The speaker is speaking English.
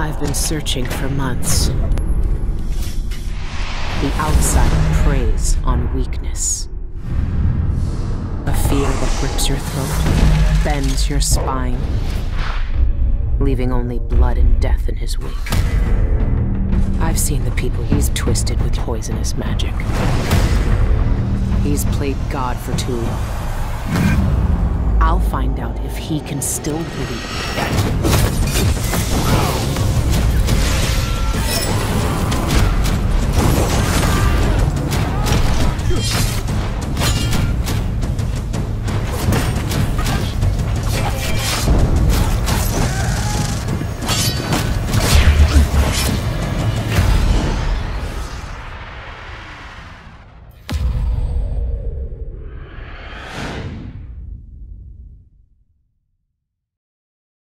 I've been searching for months. The Outsider preys on weakness. A fear that grips your throat, bends your spine, leaving only blood and death in his wake. I've seen the people he's twisted with poisonous magic. He's played God for too long. I'll find out if he can still believe.